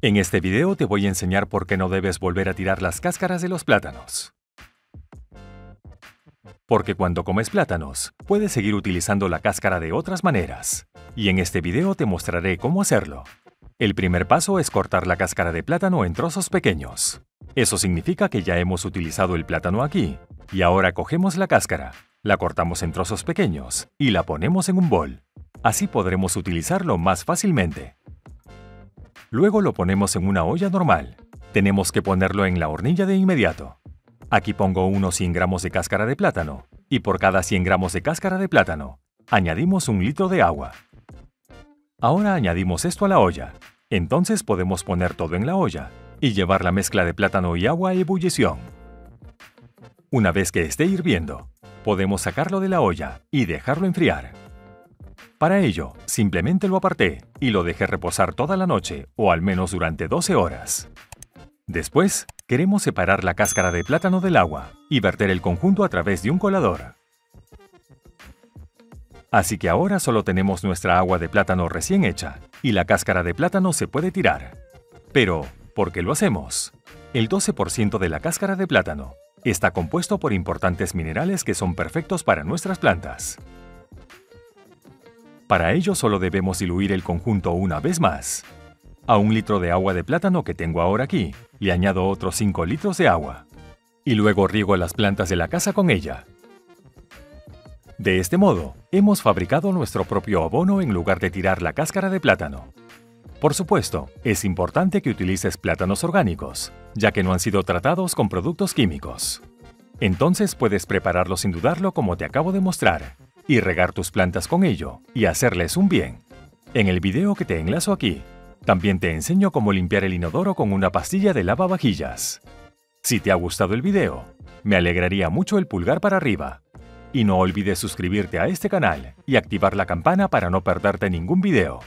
En este video te voy a enseñar por qué no debes volver a tirar las cáscaras de los plátanos. Porque cuando comes plátanos, puedes seguir utilizando la cáscara de otras maneras. Y en este video te mostraré cómo hacerlo. El primer paso es cortar la cáscara de plátano en trozos pequeños. Eso significa que ya hemos utilizado el plátano aquí. Y ahora cogemos la cáscara, la cortamos en trozos pequeños y la ponemos en un bol. Así podremos utilizarlo más fácilmente. Luego lo ponemos en una olla normal. Tenemos que ponerlo en la hornilla de inmediato. Aquí pongo unos 100 gramos de cáscara de plátano y por cada 100 gramos de cáscara de plátano añadimos un litro de agua. Ahora añadimos esto a la olla. Entonces podemos poner todo en la olla y llevar la mezcla de plátano y agua a ebullición. Una vez que esté hirviendo, podemos sacarlo de la olla y dejarlo enfriar. Para ello, simplemente lo aparté y lo dejé reposar toda la noche o al menos durante 12 horas. Después, queremos separar la cáscara de plátano del agua y verter el conjunto a través de un colador. Así que ahora solo tenemos nuestra agua de plátano recién hecha y la cáscara de plátano se puede tirar. Pero, ¿por qué lo hacemos? El 12% de la cáscara de plátano está compuesto por importantes minerales que son perfectos para nuestras plantas. Para ello solo debemos diluir el conjunto una vez más. A un litro de agua de plátano que tengo ahora aquí, le añado otros 5 litros de agua. Y luego riego las plantas de la casa con ella. De este modo, hemos fabricado nuestro propio abono en lugar de tirar la cáscara de plátano. Por supuesto, es importante que utilices plátanos orgánicos, ya que no han sido tratados con productos químicos. Entonces puedes prepararlo sin dudarlo como te acabo de mostrar, y regar tus plantas con ello y hacerles un bien. En el video que te enlazo aquí, también te enseño cómo limpiar el inodoro con una pastilla de lavavajillas. Si te ha gustado el video, me alegraría mucho el pulgar para arriba. Y no olvides suscribirte a este canal y activar la campana para no perderte ningún video.